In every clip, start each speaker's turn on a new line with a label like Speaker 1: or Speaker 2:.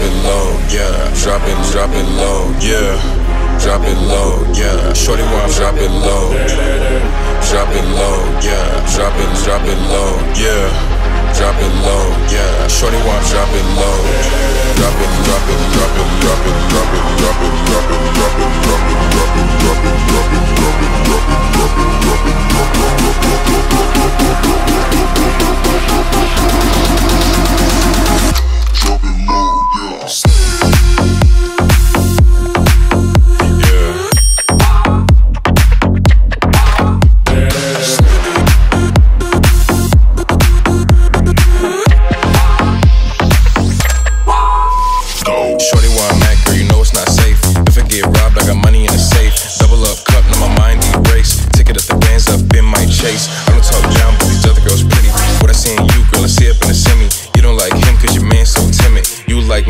Speaker 1: it low, yeah. Drop it, drop it low, yeah. Drop it low, yeah. Shorty want drop it low. Drop it low, yeah. Drop it, drop it low, yeah. Drop it low, yeah. Shorty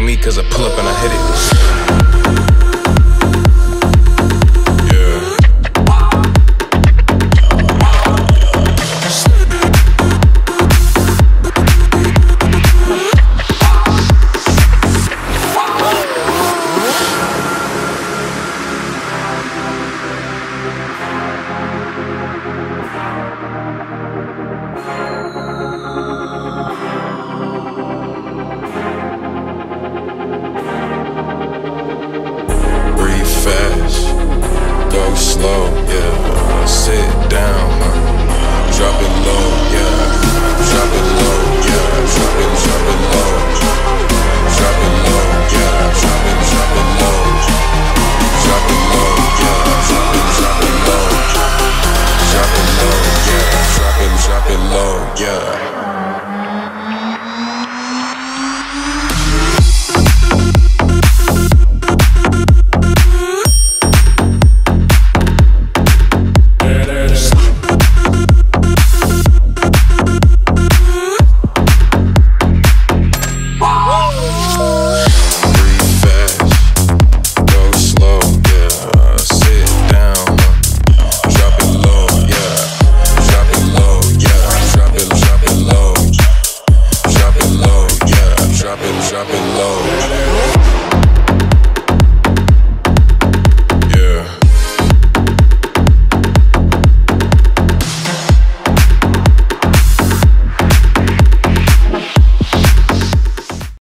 Speaker 1: me, cause I pull up and I hit it. below, yeah. drop it low.